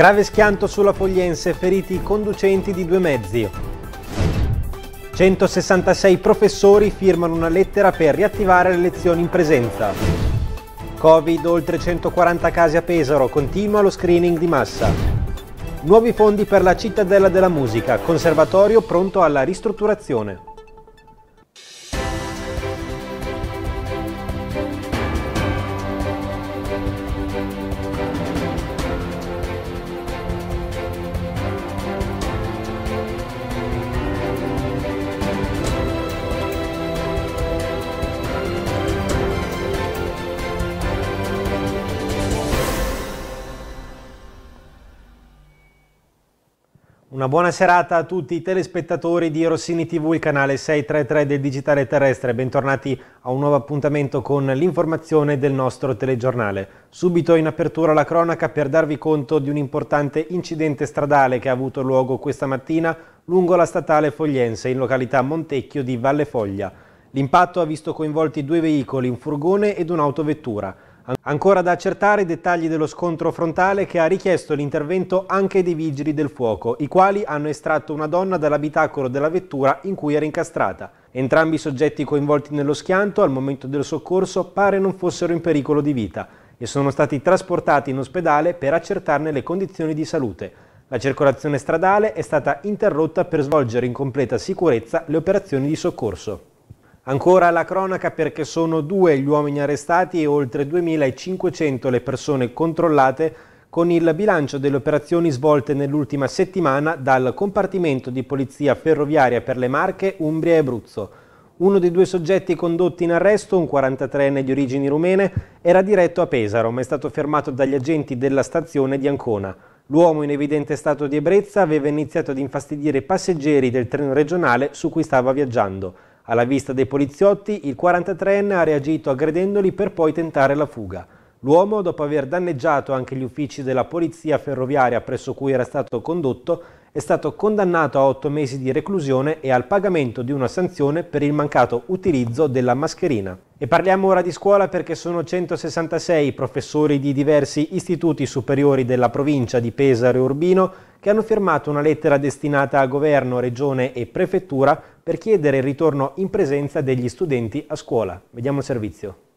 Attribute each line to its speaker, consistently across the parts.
Speaker 1: Grave schianto sulla Fogliense, feriti i conducenti di due mezzi. 166 professori firmano una lettera per riattivare le lezioni in presenza. Covid, oltre 140 casi a Pesaro, continua lo screening di massa. Nuovi fondi per la cittadella della musica, conservatorio pronto alla ristrutturazione. Una buona serata a tutti i telespettatori di Rossini TV, il canale 633 del Digitale Terrestre. Bentornati a un nuovo appuntamento con l'informazione del nostro telegiornale. Subito in apertura la cronaca per darvi conto di un importante incidente stradale che ha avuto luogo questa mattina lungo la statale Fogliense in località Montecchio di Valle Foglia. L'impatto ha visto coinvolti due veicoli, un furgone ed un'autovettura. Ancora da accertare i dettagli dello scontro frontale che ha richiesto l'intervento anche dei vigili del fuoco, i quali hanno estratto una donna dall'abitacolo della vettura in cui era incastrata. Entrambi i soggetti coinvolti nello schianto al momento del soccorso pare non fossero in pericolo di vita e sono stati trasportati in ospedale per accertarne le condizioni di salute. La circolazione stradale è stata interrotta per svolgere in completa sicurezza le operazioni di soccorso. Ancora la cronaca perché sono due gli uomini arrestati e oltre 2.500 le persone controllate con il bilancio delle operazioni svolte nell'ultima settimana dal compartimento di polizia ferroviaria per le Marche, Umbria e Abruzzo. Uno dei due soggetti condotti in arresto, un 43enne di origini rumene, era diretto a Pesaro ma è stato fermato dagli agenti della stazione di Ancona. L'uomo in evidente stato di ebbrezza aveva iniziato ad infastidire i passeggeri del treno regionale su cui stava viaggiando. Alla vista dei poliziotti, il 43enne ha reagito aggredendoli per poi tentare la fuga. L'uomo, dopo aver danneggiato anche gli uffici della polizia ferroviaria presso cui era stato condotto, è stato condannato a otto mesi di reclusione e al pagamento di una sanzione per il mancato utilizzo della mascherina. E parliamo ora di scuola perché sono 166 professori di diversi istituti superiori della provincia di Pesaro e Urbino che hanno firmato una lettera destinata a governo, regione e prefettura per chiedere il ritorno in presenza degli studenti a scuola. Vediamo il servizio.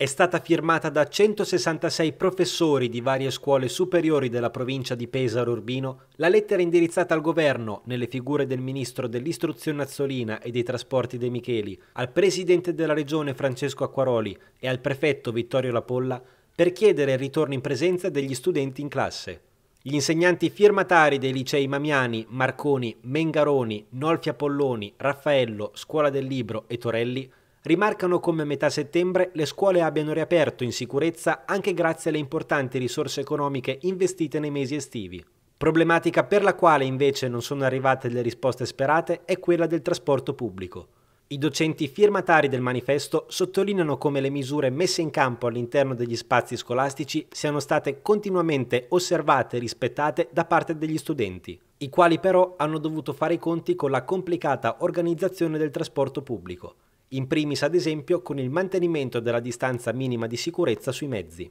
Speaker 1: È stata firmata da 166 professori di varie scuole superiori della provincia di Pesaro Urbino la lettera indirizzata al governo, nelle figure del ministro dell'istruzione Azzolina e dei trasporti De Micheli, al presidente della regione Francesco Acquaroli e al prefetto Vittorio Lapolla per chiedere il ritorno in presenza degli studenti in classe. Gli insegnanti firmatari dei licei Mamiani, Marconi, Mengaroni, Nolfi Apolloni, Raffaello, Scuola del Libro e Torelli rimarcano come a metà settembre le scuole abbiano riaperto in sicurezza anche grazie alle importanti risorse economiche investite nei mesi estivi. Problematica per la quale invece non sono arrivate le risposte sperate è quella del trasporto pubblico. I docenti firmatari del manifesto sottolineano come le misure messe in campo all'interno degli spazi scolastici siano state continuamente osservate e rispettate da parte degli studenti, i quali però hanno dovuto fare i conti con la complicata organizzazione del trasporto pubblico, in primis ad esempio con il mantenimento della distanza minima di sicurezza sui mezzi.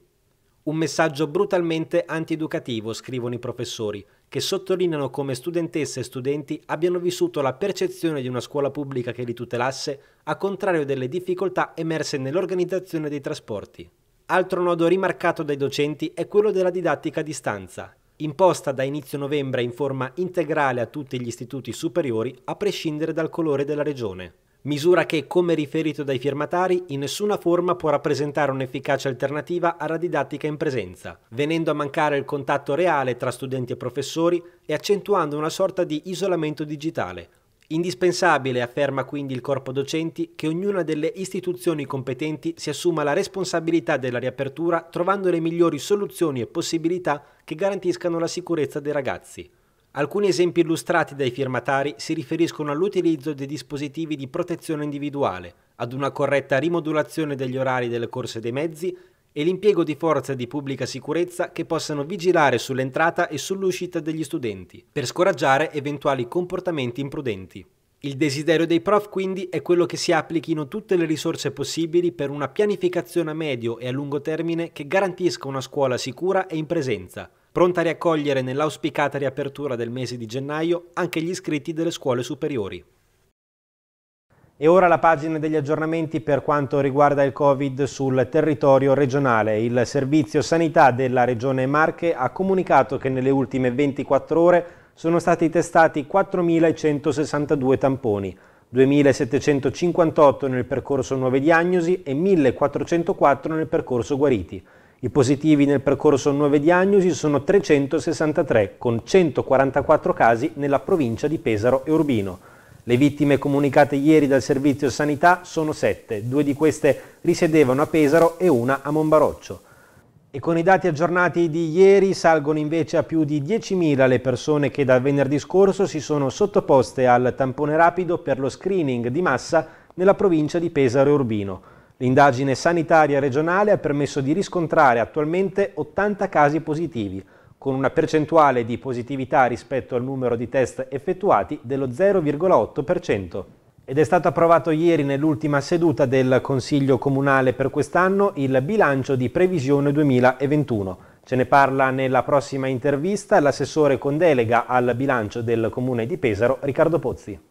Speaker 1: Un messaggio brutalmente antieducativo, scrivono i professori, che sottolineano come studentesse e studenti abbiano vissuto la percezione di una scuola pubblica che li tutelasse, a contrario delle difficoltà emerse nell'organizzazione dei trasporti. Altro nodo rimarcato dai docenti è quello della didattica a distanza, imposta da inizio novembre in forma integrale a tutti gli istituti superiori, a prescindere dal colore della regione misura che, come riferito dai firmatari, in nessuna forma può rappresentare un'efficace alternativa alla didattica in presenza, venendo a mancare il contatto reale tra studenti e professori e accentuando una sorta di isolamento digitale. Indispensabile, afferma quindi il corpo docenti, che ognuna delle istituzioni competenti si assuma la responsabilità della riapertura trovando le migliori soluzioni e possibilità che garantiscano la sicurezza dei ragazzi. Alcuni esempi illustrati dai firmatari si riferiscono all'utilizzo dei dispositivi di protezione individuale, ad una corretta rimodulazione degli orari delle corse dei mezzi e l'impiego di forze di pubblica sicurezza che possano vigilare sull'entrata e sull'uscita degli studenti, per scoraggiare eventuali comportamenti imprudenti. Il desiderio dei prof quindi è quello che si applichino tutte le risorse possibili per una pianificazione a medio e a lungo termine che garantisca una scuola sicura e in presenza, pronta a riaccogliere nell'auspicata riapertura del mese di gennaio anche gli iscritti delle scuole superiori. E ora la pagina degli aggiornamenti per quanto riguarda il Covid sul territorio regionale. Il Servizio Sanità della Regione Marche ha comunicato che nelle ultime 24 ore sono stati testati 4.162 tamponi, 2.758 nel percorso nuove diagnosi e 1.404 nel percorso guariti. I positivi nel percorso nuove diagnosi sono 363, con 144 casi nella provincia di Pesaro e Urbino. Le vittime comunicate ieri dal servizio sanità sono 7, due di queste risiedevano a Pesaro e una a Monbaroccio. E con i dati aggiornati di ieri salgono invece a più di 10.000 le persone che dal venerdì scorso si sono sottoposte al tampone rapido per lo screening di massa nella provincia di Pesaro e Urbino. L'indagine sanitaria regionale ha permesso di riscontrare attualmente 80 casi positivi, con una percentuale di positività rispetto al numero di test effettuati dello 0,8% ed è stato approvato ieri nell'ultima seduta del Consiglio Comunale per quest'anno il bilancio di previsione 2021. Ce ne parla nella prossima intervista l'assessore con delega al bilancio del Comune di Pesaro, Riccardo Pozzi.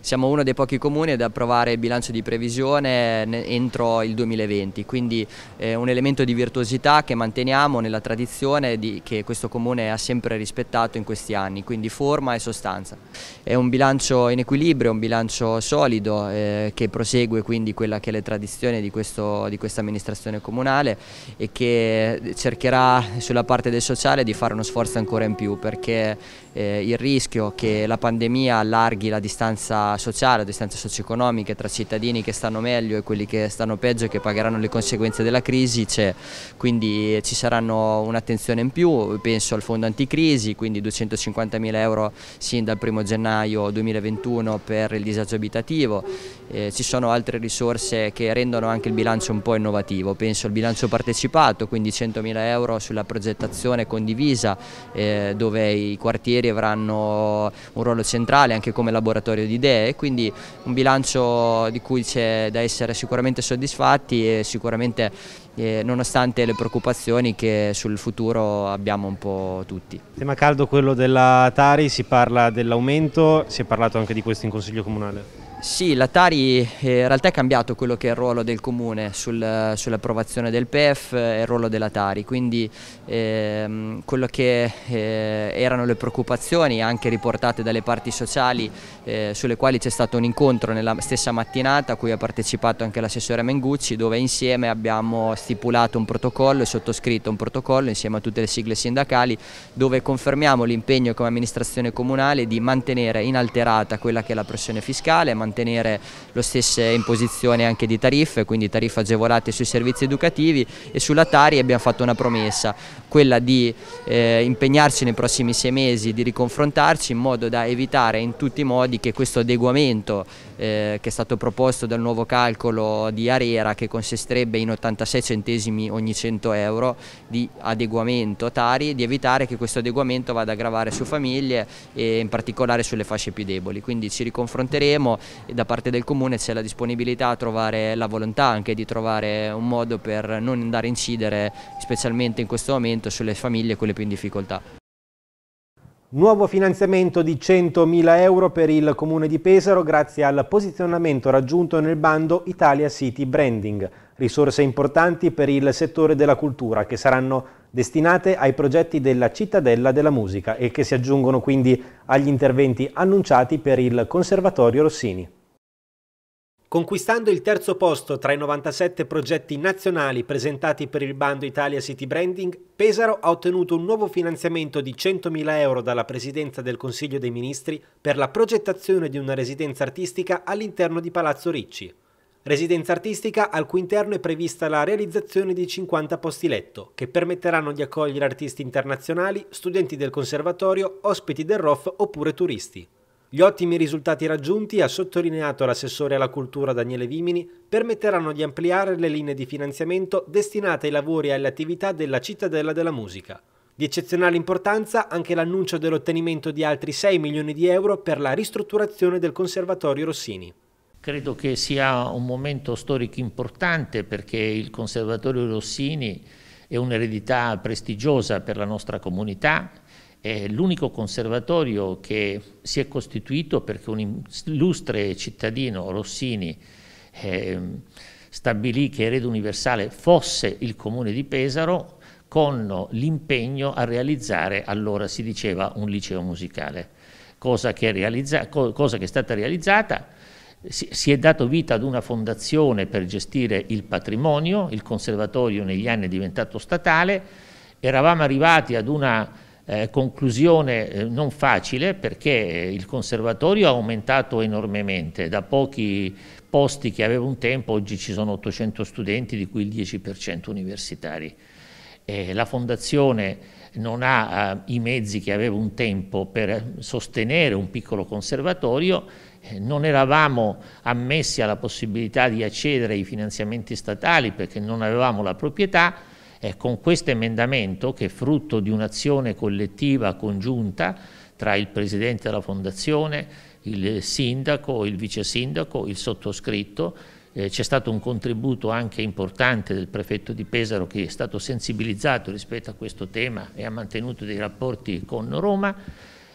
Speaker 2: Siamo uno dei pochi comuni ad approvare il bilancio di previsione entro il 2020, quindi è un elemento di virtuosità che manteniamo nella tradizione di, che questo comune ha sempre rispettato in questi anni, quindi forma e sostanza. È un bilancio in equilibrio, un bilancio solido eh, che prosegue quindi quella che è la tradizione di, questo, di questa amministrazione comunale e che cercherà sulla parte del sociale di fare uno sforzo ancora in più perché eh, il rischio che la pandemia allarghi la distanza sociale, la distanza socio-economica tra cittadini che stanno meglio e quelli che stanno peggio e che pagheranno le conseguenze della crisi c'è, quindi ci saranno un'attenzione in più, penso al fondo anticrisi, quindi 250 mila euro sin dal 1 gennaio 2021 per il disagio abitativo, eh, ci sono altre risorse che rendono anche il bilancio un po' innovativo, penso al bilancio partecipato, quindi 100 mila euro sulla progettazione condivisa eh, dove i quartieri quartieri avranno un ruolo centrale anche come laboratorio di idee, quindi un bilancio di cui c'è da essere sicuramente soddisfatti e sicuramente eh, nonostante le preoccupazioni che sul futuro abbiamo un po' tutti.
Speaker 1: Tema caldo quello della Tari, si parla dell'aumento, si è parlato anche di questo in Consiglio Comunale.
Speaker 2: Sì, la Tari eh, in realtà è cambiato quello che è il ruolo del comune sul, sull'approvazione del PEF e il ruolo della Tari, quindi ehm, quello che eh, erano le preoccupazioni anche riportate dalle parti sociali eh, sulle quali c'è stato un incontro nella stessa mattinata a cui ha partecipato anche l'assessore Mengucci dove insieme abbiamo stipulato un protocollo e sottoscritto un protocollo insieme a tutte le sigle sindacali dove confermiamo l'impegno come amministrazione comunale di mantenere inalterata quella che è la pressione fiscale, mantenere le stesse imposizioni anche di tariffe, quindi tariffe agevolate sui servizi educativi e sulla Tari abbiamo fatto una promessa, quella di eh, impegnarci nei prossimi sei mesi, di riconfrontarci in modo da evitare in tutti i modi che questo adeguamento eh, che è stato proposto dal nuovo calcolo di Arera che consisterebbe in 86 centesimi ogni 100 euro di adeguamento Tari, di evitare che questo adeguamento vada a gravare su famiglie e in particolare sulle fasce più deboli. Quindi ci riconfronteremo e da parte del Comune c'è la disponibilità a trovare la volontà anche di trovare un modo per non andare a incidere specialmente in questo momento sulle famiglie quelle più in difficoltà.
Speaker 1: Nuovo finanziamento di 100.000 euro per il Comune di Pesaro grazie al posizionamento raggiunto nel bando Italia City Branding, risorse importanti per il settore della cultura che saranno destinate ai progetti della cittadella della musica e che si aggiungono quindi agli interventi annunciati per il Conservatorio Rossini. Conquistando il terzo posto tra i 97 progetti nazionali presentati per il bando Italia City Branding, Pesaro ha ottenuto un nuovo finanziamento di 100.000 euro dalla Presidenza del Consiglio dei Ministri per la progettazione di una residenza artistica all'interno di Palazzo Ricci. Residenza artistica al cui interno è prevista la realizzazione di 50 posti letto, che permetteranno di accogliere artisti internazionali, studenti del conservatorio, ospiti del ROF oppure turisti. Gli ottimi risultati raggiunti, ha sottolineato l'assessore alla cultura Daniele Vimini, permetteranno di ampliare le linee di finanziamento destinate ai lavori e alle attività della cittadella della musica. Di eccezionale importanza anche l'annuncio dell'ottenimento di altri 6 milioni di euro per la ristrutturazione del Conservatorio Rossini.
Speaker 3: Credo che sia un momento storico importante perché il Conservatorio Rossini è un'eredità prestigiosa per la nostra comunità, è l'unico conservatorio che si è costituito perché un illustre cittadino Rossini eh, stabilì che erede universale fosse il comune di Pesaro con l'impegno a realizzare, allora si diceva, un liceo musicale, cosa che è, cosa che è stata realizzata si è dato vita ad una fondazione per gestire il patrimonio, il conservatorio negli anni è diventato statale, eravamo arrivati ad una eh, conclusione eh, non facile perché il conservatorio ha aumentato enormemente, da pochi posti che aveva un tempo oggi ci sono 800 studenti di cui il 10% universitari. Eh, la fondazione non ha eh, i mezzi che aveva un tempo per sostenere un piccolo conservatorio. Non eravamo ammessi alla possibilità di accedere ai finanziamenti statali perché non avevamo la proprietà, eh, con questo emendamento che è frutto di un'azione collettiva congiunta tra il Presidente della Fondazione, il Sindaco, il Vice Sindaco, il sottoscritto, eh, c'è stato un contributo anche importante del prefetto di Pesaro che è stato sensibilizzato rispetto a questo tema e ha mantenuto dei rapporti con Roma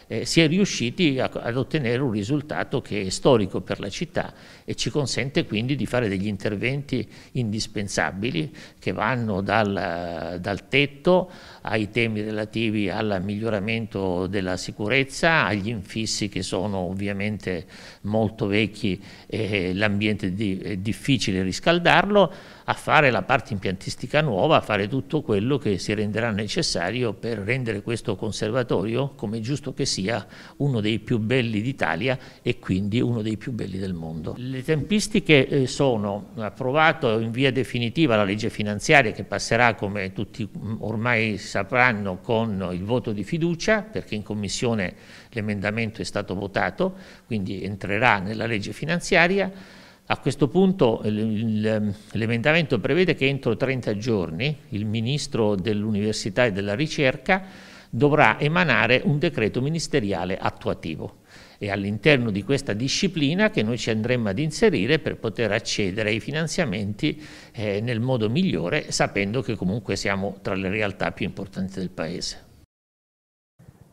Speaker 3: eh, si è riusciti a, ad ottenere un risultato che è storico per la città e ci consente quindi di fare degli interventi indispensabili che vanno dal, dal tetto ai temi relativi al miglioramento della sicurezza, agli infissi che sono ovviamente molto vecchi e l'ambiente è difficile riscaldarlo, a fare la parte impiantistica nuova, a fare tutto quello che si renderà necessario per rendere questo conservatorio, come è giusto che sia, uno dei più belli d'Italia e quindi uno dei più belli del mondo. Le tempistiche eh, sono approvato in via definitiva la legge finanziaria che passerà, come tutti ormai sapranno, con il voto di fiducia, perché in Commissione l'emendamento è stato votato, quindi entrerà nella legge finanziaria. A questo punto l'emendamento prevede che entro 30 giorni il Ministro dell'Università e della Ricerca dovrà emanare un decreto ministeriale attuativo. È all'interno di questa disciplina che noi ci andremo ad inserire per poter accedere ai finanziamenti eh, nel modo migliore, sapendo che comunque siamo tra le realtà più importanti del Paese.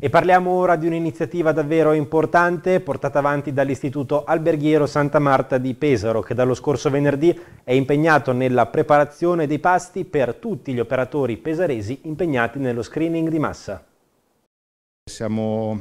Speaker 1: E parliamo ora di un'iniziativa davvero importante portata avanti dall'Istituto Alberghiero Santa Marta di Pesaro che dallo scorso venerdì è impegnato nella preparazione dei pasti per tutti gli operatori pesaresi impegnati nello screening di massa.
Speaker 4: Siamo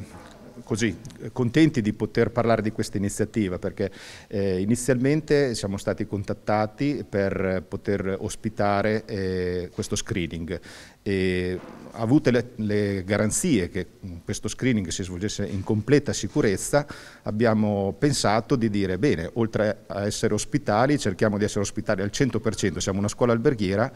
Speaker 4: così contenti di poter parlare di questa iniziativa perché eh, inizialmente siamo stati contattati per poter ospitare eh, questo screening e avute le, le, garanzie che questo screening si svolgesse in completa sicurezza, abbiamo pensato di dire bene, oltre a essere ospitali, cerchiamo di essere ospitali al 100%, siamo una scuola alberghiera,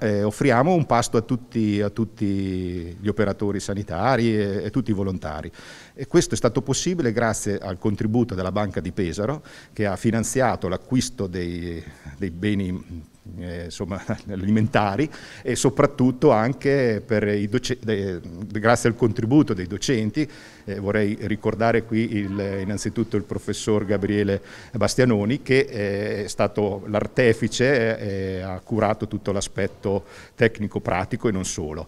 Speaker 4: eh, offriamo un pasto a tutti, a tutti, gli operatori sanitari e, e tutti i volontari. E questo è stato possibile grazie al contributo della Banca di Pesaro che ha finanziato l'acquisto dei, dei beni eh, insomma, alimentari e soprattutto anche de, grazie al contributo dei docenti. Eh, vorrei ricordare qui il, innanzitutto il professor Gabriele Bastianoni che è stato l'artefice e ha curato tutto l'aspetto tecnico-pratico e non solo.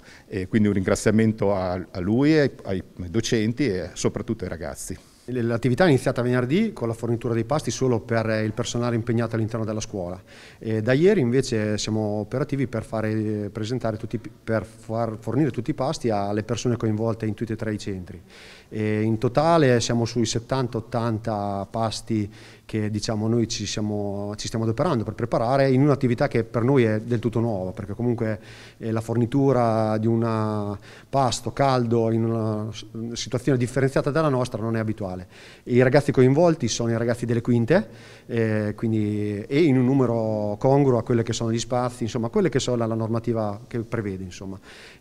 Speaker 4: Quindi un ringraziamento a, a lui, ai, ai docenti e soprattutto ai ragazzi.
Speaker 5: L'attività è iniziata venerdì con la fornitura dei pasti solo per il personale impegnato all'interno della scuola. E da ieri invece siamo operativi per, fare, tutti, per far fornire tutti i pasti alle persone coinvolte in tutti e tre i centri. E in totale siamo sui 70-80 pasti che diciamo, noi ci, siamo, ci, stiamo adoperando per preparare in un'attività che per noi è del tutto nuova, perché comunque la fornitura di un pasto caldo in una situazione differenziata dalla nostra non è abituale. I ragazzi coinvolti sono i ragazzi delle quinte eh, quindi, e in un numero congruo a quelli che sono gli spazi, insomma, quelle che sono la, la normativa che prevede.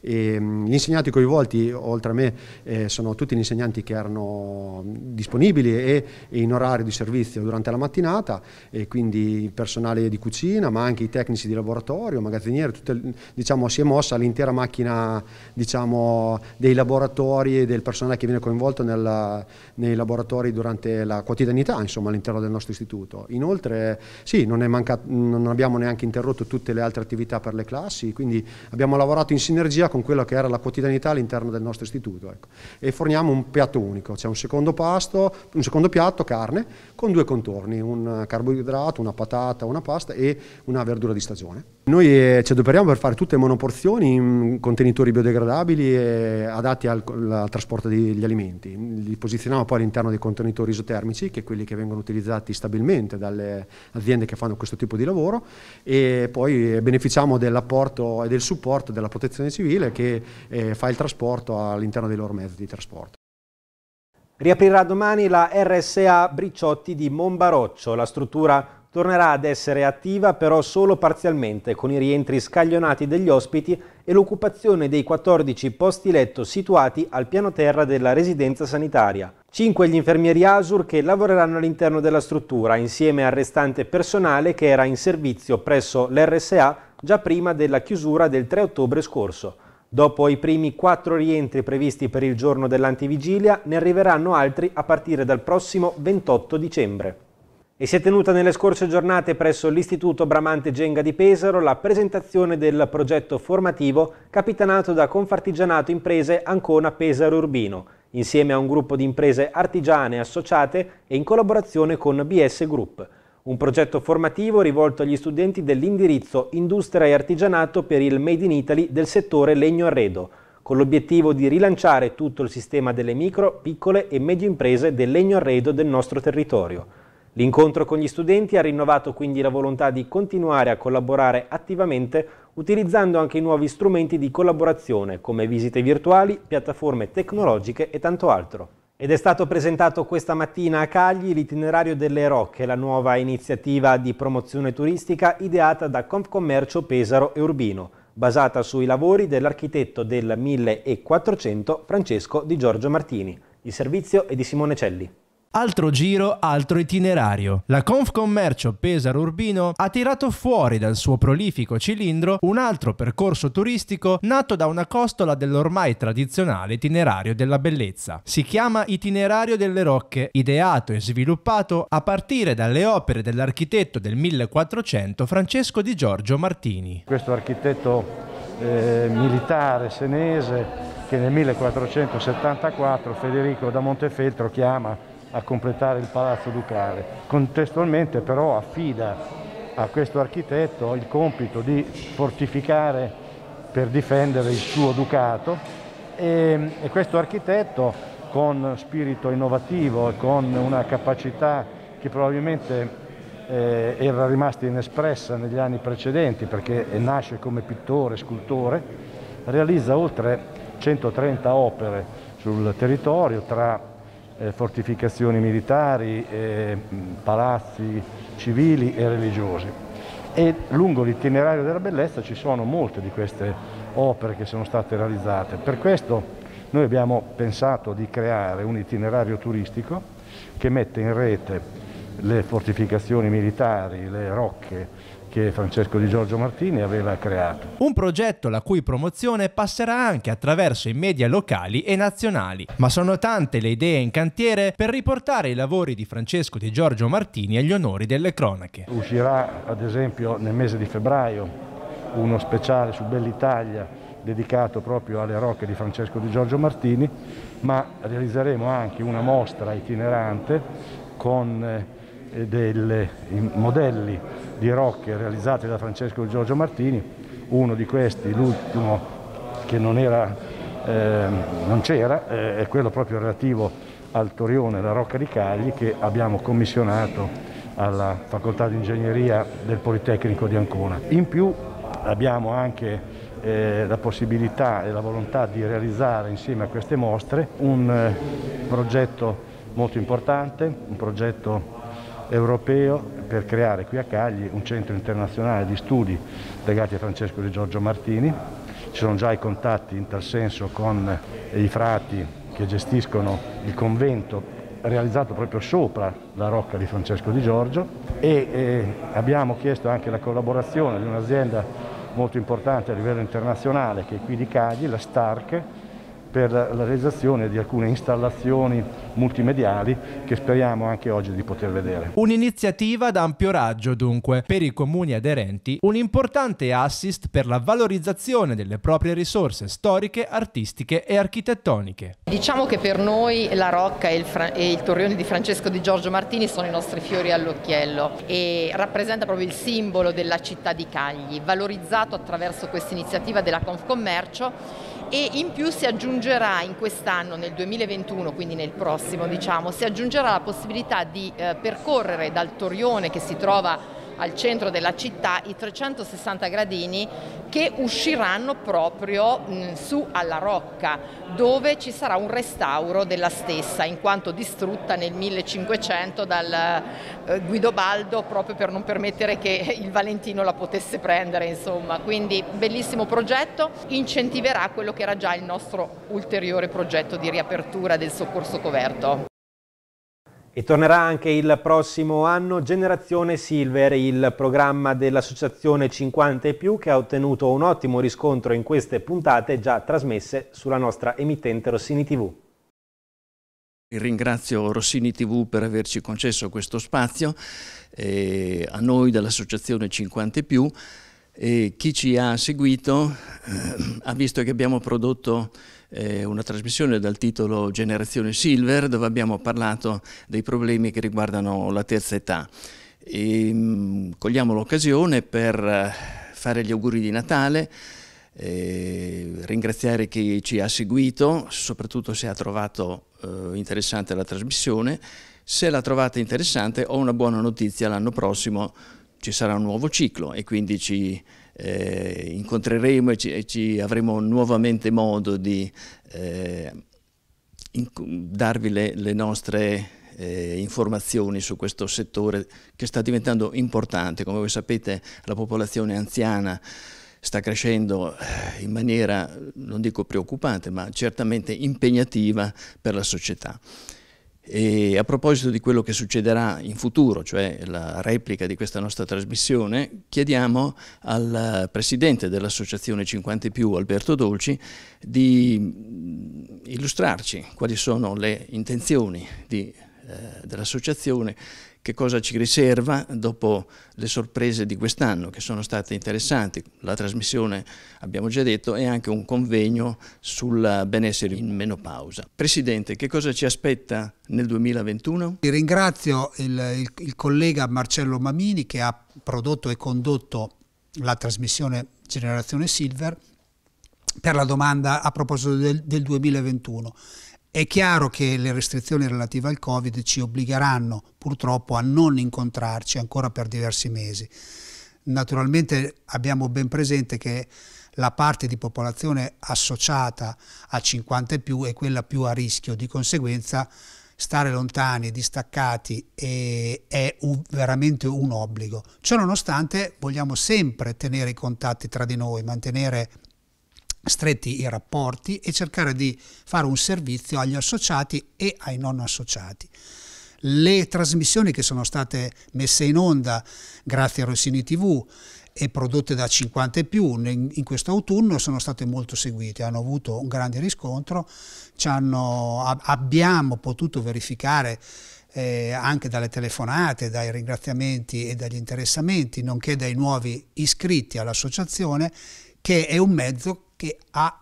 Speaker 5: E, gli insegnanti coinvolti, oltre a me, eh, sono tutti gli insegnanti che erano disponibili e, e in orario di servizio durante la mattinata e quindi il personale di cucina ma anche i tecnici di laboratorio, magazzinieri, tutte, diciamo, si è mossa l'intera macchina diciamo, dei laboratori e del personale che viene coinvolto nella, nei laboratori durante la quotidianità all'interno del nostro istituto. Inoltre sì, non, mancato, non abbiamo neanche interrotto tutte le altre attività per le classi, quindi abbiamo lavorato in sinergia con quello che era la quotidianità all'interno del nostro istituto ecco. e forniamo un piatto unico, c'è un secondo pasto, un secondo piatto, carne, con due contorni, un carboidrato, una patata, una pasta e una verdura di stagione. Noi eh, ci adoperiamo per fare tutte monoporzioni in contenitori biodegradabili e adatti al, al trasporto degli alimenti. Li posizioniamo poi all'interno dei contenitori isotermici, che è quelli che vengono utilizzati stabilmente dalle aziende che fanno questo tipo di lavoro e poi beneficiamo dell'apporto e del supporto della protezione civile che eh, fa il trasporto all'interno dei loro mezzi di trasporto.
Speaker 1: Riaprirà domani la RSA Bricciotti di Monbaroccio. La struttura tornerà ad essere attiva però solo parzialmente con i rientri scaglionati degli ospiti e l'occupazione dei 14 posti letto situati al piano terra della residenza sanitaria. Cinque gli infermieri ASUR che lavoreranno all'interno della struttura insieme al restante personale che era in servizio presso l'RSA già prima della chiusura del 3 ottobre scorso. Dopo i primi quattro rientri previsti per il giorno dell'antivigilia, ne arriveranno altri a partire dal prossimo 28 dicembre. E si è tenuta nelle scorse giornate presso l'Istituto Bramante Genga di Pesaro la presentazione del progetto formativo capitanato da Confartigianato Imprese Ancona Pesaro Urbino, insieme a un gruppo di imprese artigiane associate e in collaborazione con BS Group. Un progetto formativo rivolto agli studenti dell'indirizzo Industria e Artigianato per il Made in Italy del settore legno arredo, con l'obiettivo di rilanciare tutto il sistema delle micro, piccole e medie imprese del legno arredo del nostro territorio. L'incontro con gli studenti ha rinnovato quindi la volontà di continuare a collaborare attivamente utilizzando anche i nuovi strumenti di collaborazione come visite virtuali, piattaforme tecnologiche e tanto altro. Ed è stato presentato questa mattina a Cagli l'itinerario delle Rocche, la nuova iniziativa di promozione turistica ideata da Confcommercio Pesaro e Urbino, basata sui lavori dell'architetto del 1400 Francesco Di Giorgio Martini. Il servizio è di Simone Celli.
Speaker 6: Altro giro, altro itinerario. La Confcommercio Pesaro Urbino ha tirato fuori dal suo prolifico cilindro un altro percorso turistico nato da una costola dell'ormai tradizionale itinerario della bellezza. Si chiama Itinerario delle Rocche, ideato e sviluppato a partire dalle opere dell'architetto del 1400 Francesco Di Giorgio Martini.
Speaker 7: Questo architetto eh, militare senese che nel 1474 Federico da Montefeltro chiama a completare il palazzo ducale. Contestualmente però affida a questo architetto il compito di fortificare per difendere il suo ducato e, e questo architetto con spirito innovativo e con una capacità che probabilmente eh, era rimasta inespressa negli anni precedenti perché nasce come pittore, scultore, realizza oltre 130 opere sul territorio tra fortificazioni militari, eh, palazzi civili e religiosi. E lungo l'itinerario della bellezza ci sono molte di queste opere che sono state realizzate. Per questo noi abbiamo pensato di creare un itinerario turistico che mette in rete le fortificazioni militari, le rocche, che Francesco Di Giorgio Martini aveva creato.
Speaker 6: Un progetto la cui promozione passerà anche attraverso i media locali e nazionali, ma sono tante le idee in cantiere per riportare i lavori di Francesco Di Giorgio Martini agli onori delle cronache.
Speaker 7: Uscirà ad esempio nel mese di febbraio uno speciale su Bell'Italia dedicato proprio alle rocche di Francesco Di Giorgio Martini, ma realizzeremo anche una mostra itinerante con eh, dei modelli di rocche realizzate da Francesco Giorgio Martini, uno di questi, l'ultimo che non eh, non c'era, eh, è quello proprio relativo al Torione, la Rocca di Cagli, che abbiamo commissionato alla Facoltà di Ingegneria del Politecnico di Ancona. In più abbiamo anche eh, la possibilità e la volontà di realizzare insieme a queste mostre un eh, progetto molto importante, un progetto europeo per creare qui a Cagli un centro internazionale di studi legati a Francesco di Giorgio Martini. Ci sono già i contatti in tal senso con i frati che gestiscono il convento realizzato proprio sopra la rocca di Francesco Di Giorgio e eh, abbiamo chiesto anche la collaborazione di un'azienda molto importante a livello internazionale che è qui di Cagli, la Stark, per la realizzazione di alcune installazioni multimediali che speriamo anche oggi di poter vedere.
Speaker 6: Un'iniziativa ad ampio raggio dunque per i comuni aderenti, un importante assist per la valorizzazione delle proprie risorse storiche, artistiche e architettoniche.
Speaker 8: Diciamo che per noi la Rocca e il, e il Torrione di Francesco di Giorgio Martini sono i nostri fiori all'occhiello e rappresenta proprio il simbolo della città di Cagli, valorizzato attraverso questa iniziativa della Confcommercio e in più si aggiungerà in quest'anno, nel 2021, quindi nel prossimo diciamo, si aggiungerà la possibilità di eh, percorrere dal Torione che si trova al centro della città i 360 gradini che usciranno proprio mh, su alla Rocca dove ci sarà un restauro della stessa in quanto distrutta nel 1500 dal eh, Guido Baldo proprio per non permettere che il Valentino la potesse prendere insomma quindi bellissimo progetto incentiverà quello che era già il nostro ulteriore progetto di riapertura del soccorso coperto.
Speaker 1: E tornerà anche il prossimo anno Generazione Silver, il programma dell'associazione 50 e più che ha ottenuto un ottimo riscontro in queste puntate già trasmesse sulla nostra emittente Rossini TV.
Speaker 9: Ringrazio Rossini TV per averci concesso questo spazio, eh, a noi dell'associazione 50 e più e chi ci ha seguito eh, ha visto che abbiamo prodotto eh, una trasmissione dal titolo Generazione Silver dove abbiamo parlato dei problemi che riguardano la terza età. E, mh, mm, cogliamo l'occasione per eh, fare gli auguri di Natale, eh, ringraziare chi ci ha seguito, soprattutto se ha trovato eh, interessante la trasmissione. Se l'ha trovata interessante ho una buona notizia, l'anno prossimo ci sarà un nuovo ciclo e quindi ci eh, incontreremo e ci, ci, avremo nuovamente modo di eh, in, darvi le, le nostre eh, informazioni su questo settore che sta diventando importante. Come voi sapete la popolazione anziana sta crescendo eh, in maniera, non dico preoccupante, ma certamente impegnativa per la società. E a proposito di quello che succederà in futuro, cioè la replica di questa nostra trasmissione, chiediamo al presidente dell'Associazione 50 più, Alberto Dolci, di mm, illustrarci quali sono le intenzioni eh, dell'associazione che cosa ci riserva dopo le sorprese di quest'anno che sono state interessanti. La trasmissione, abbiamo già detto, e anche un convegno sul benessere in menopausa. Presidente, che cosa ci aspetta nel 2021?
Speaker 10: Ringrazio il, il, il collega Marcello Mamini che ha prodotto e condotto la trasmissione Generazione Silver per la domanda a proposito del, del 2021. È chiaro che le restrizioni relative al Covid ci obbligheranno purtroppo a non incontrarci ancora per diversi mesi. Naturalmente abbiamo ben presente che la parte di popolazione associata a 50 e più è quella più a rischio, di conseguenza stare lontani, distaccati è un, veramente un obbligo. Ciononostante vogliamo sempre tenere i contatti tra di noi, mantenere stretti i rapporti e cercare di fare un servizio agli associati e ai non associati. Le trasmissioni che sono state messe in onda grazie a Rossini TV e prodotte da 50 e più in questo autunno sono state molto seguite, hanno avuto un grande riscontro, hanno, abbiamo potuto verificare eh, anche dalle telefonate, dai ringraziamenti e dagli interessamenti, nonché dai nuovi iscritti all'associazione, che è un mezzo che ha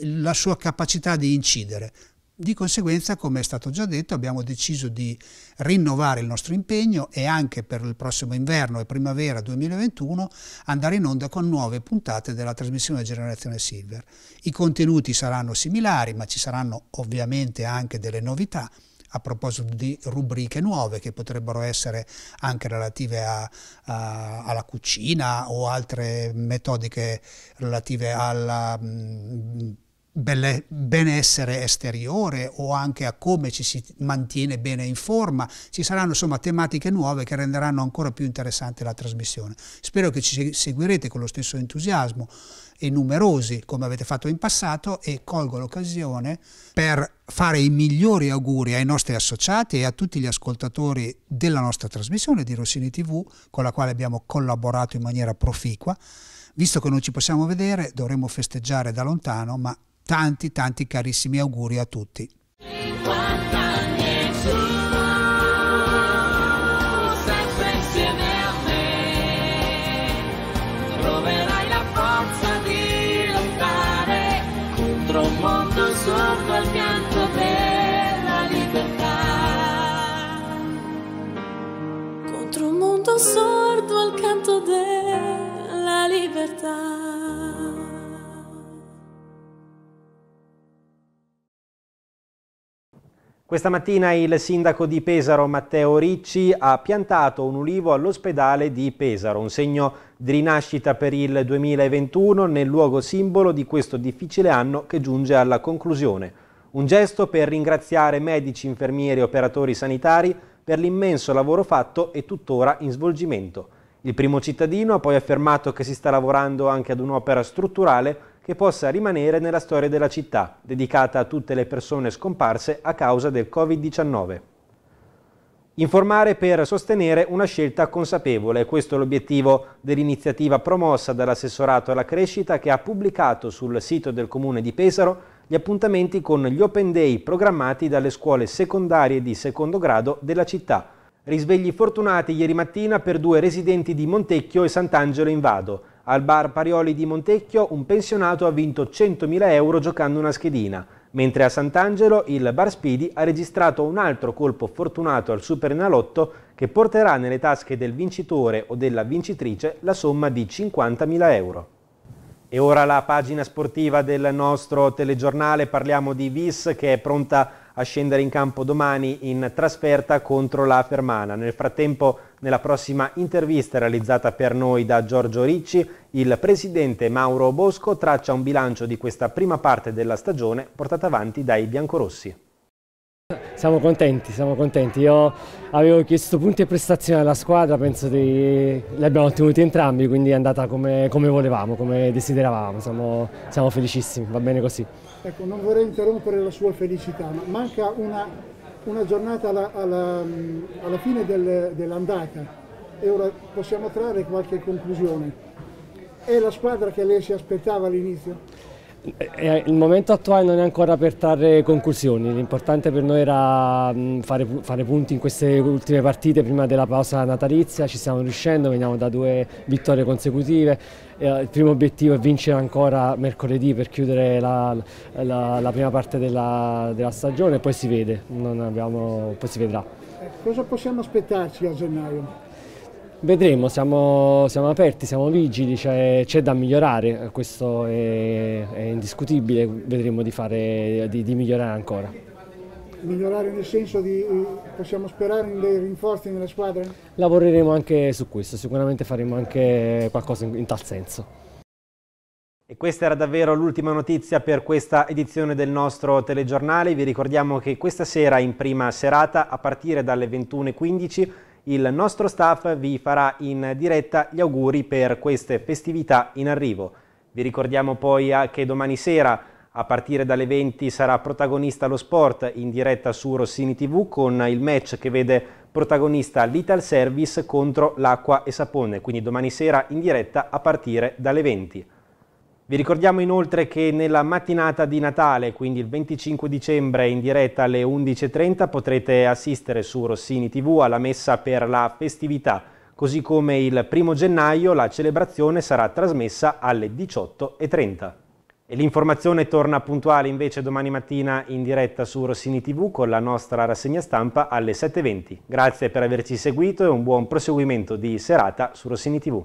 Speaker 10: la sua capacità di incidere. Di conseguenza, come è stato già detto, abbiamo deciso di rinnovare il nostro impegno e anche per il prossimo inverno e primavera 2021 andare in onda con nuove puntate della trasmissione Generazione Silver. I contenuti saranno similari, ma ci saranno ovviamente anche delle novità a proposito di rubriche nuove che potrebbero essere anche relative a, a, alla cucina o altre metodiche relative alla mh, mm, benessere esteriore o anche a come ci si mantiene bene in forma. Ci saranno insomma tematiche nuove che renderanno ancora più interessante la trasmissione. Spero che ci seguirete con lo stesso entusiasmo e numerosi come avete fatto in passato e colgo l'occasione per fare i migliori auguri ai nostri associati e a tutti gli ascoltatori della nostra trasmissione di Rossini TV con la quale abbiamo collaborato in maniera proficua. Visto che non ci possiamo vedere dovremmo festeggiare da lontano ma tanti tanti carissimi auguri a tutti.
Speaker 11: sordo al canto della libertà.
Speaker 1: Questa mattina il sindaco di Pesaro Matteo Ricci ha piantato un ulivo all'ospedale di Pesaro, un segno di rinascita per il 2021 nel luogo simbolo di questo difficile anno che giunge alla conclusione. Un gesto per ringraziare medici, infermieri e operatori sanitari per l'immenso lavoro fatto e tuttora in svolgimento. Il primo cittadino ha poi affermato che si sta lavorando anche ad un'opera strutturale che possa rimanere nella storia della città, dedicata a tutte le persone scomparse a causa del Covid-19. Informare per sostenere una scelta consapevole, questo è l'obiettivo dell'iniziativa promossa dall'assessorato alla crescita che ha pubblicato sul sito del comune di Pesaro gli appuntamenti con gli Open Day programmati dalle scuole secondarie di secondo grado della città. Risvegli fortunati ieri mattina per due residenti di Montecchio e Sant'Angelo in Vado. Al bar Parioli di Montecchio un pensionato ha vinto 100.000 euro giocando una schedina, mentre a Sant'Angelo il Bar Speedy ha registrato un altro colpo fortunato al Superenalotto che porterà nelle tasche del vincitore o della vincitrice la somma di 50.000 euro. E ora la pagina sportiva del nostro telegiornale, parliamo di Vis che è pronta a scendere in campo domani in trasferta contro la Fermana. Nel frattempo, nella prossima intervista realizzata per noi da Giorgio Ricci, il presidente Mauro Bosco traccia un bilancio di questa prima parte della stagione portata avanti dai biancorossi.
Speaker 12: Siamo contenti, siamo contenti. Io avevo chiesto punti e prestazioni alla squadra, penso che li abbiamo ottenuti entrambi, quindi è andata come, come volevamo, come desideravamo. Siamo, siamo, felicissimi, va bene così.
Speaker 13: Ecco, non vorrei interrompere la sua felicità, ma manca una, una giornata alla, alla, alla fine del, dell'andata e ora possiamo trarre qualche conclusione. È la squadra che lei si aspettava all'inizio?
Speaker 12: Eh, eh, il momento attuale non è ancora per trarre conclusioni, l'importante per noi era fare, fare, punti in queste ultime partite prima della pausa natalizia, ci stiamo riuscendo, veniamo da due vittorie consecutive, eh, il primo obiettivo è vincere ancora mercoledì per chiudere la, la, la prima parte della, della, stagione e poi si vede, abbiamo, poi si vedrà.
Speaker 13: Cosa possiamo aspettarci a gennaio?
Speaker 12: Vedremo, siamo, siamo aperti, siamo vigili, c'è, da migliorare, questo è, è, indiscutibile, vedremo di, fare, di, di migliorare ancora.
Speaker 13: Migliorare nel senso di possiamo sperare in dei rinforzi nella squadra?
Speaker 12: Lavoreremo anche su questo, sicuramente faremo anche qualcosa in, in tal senso.
Speaker 1: E questa era davvero l'ultima notizia per questa edizione del nostro telegiornale. Vi ricordiamo che questa sera in prima serata a partire dalle 21.15 il nostro staff vi farà in diretta gli auguri per queste festività in arrivo. Vi ricordiamo poi che domani sera a partire dalle 20 sarà protagonista lo sport in diretta su Rossini TV con il match che vede protagonista l'Ital Service contro l'acqua e sapone, quindi domani sera in diretta a partire dalle 20. Vi ricordiamo inoltre che nella mattinata di Natale, quindi il 25 dicembre in diretta alle 11.30, potrete assistere su Rossini TV alla messa per la festività, così come il primo gennaio la celebrazione sarà trasmessa alle 18.30. E l'informazione torna puntuale invece domani mattina in diretta su Rossini TV con la nostra rassegna stampa alle 7.20. Grazie per averci seguito e un buon proseguimento di serata su Rossini TV.